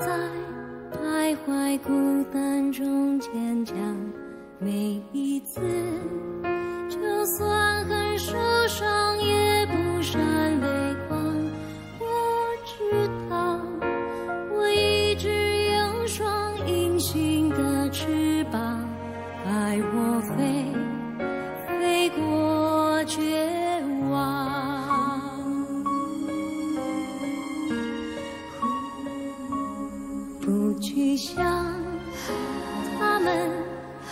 在徘徊孤单中坚强，每一次就算很受伤也不闪泪光。我知道，我一直有双隐形的翅膀，带我，飞不去想他们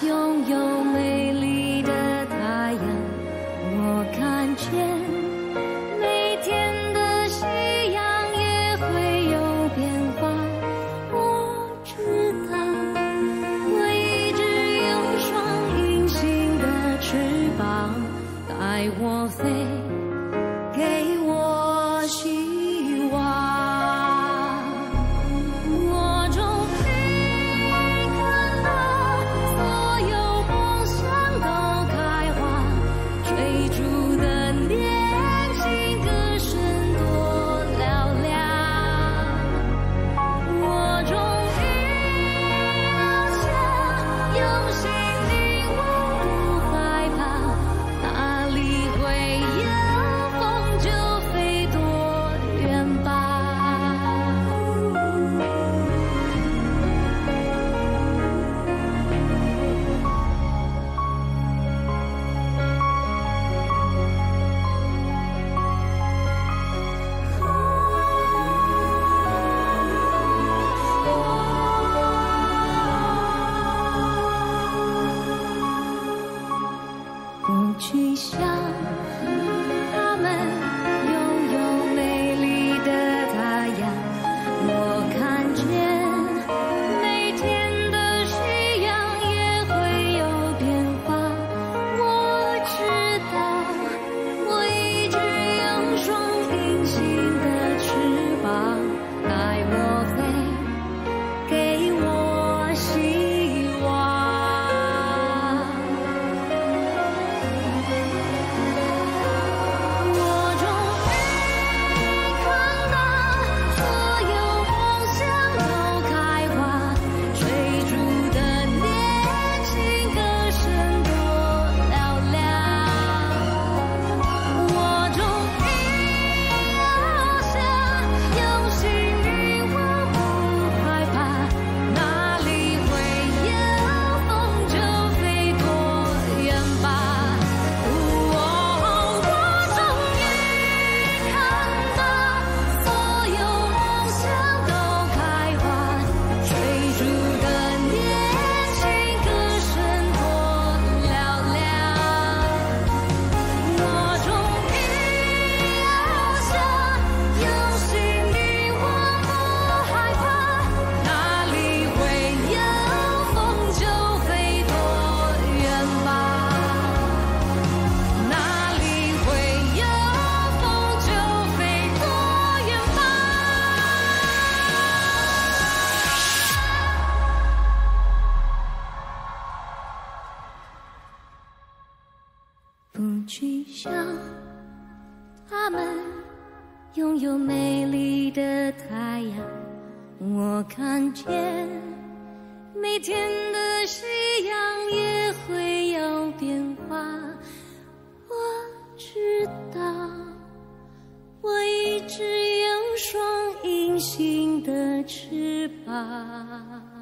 拥有美丽的太阳，我看见每天的夕阳也会有变化。我知道，我一直有双隐形的翅膀，带我飞，去想去想他们拥有美丽的太阳，我看见每天的夕阳也会有变化。我知道，我一直有双隐形的翅膀。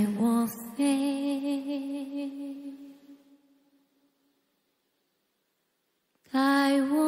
带我飞，带我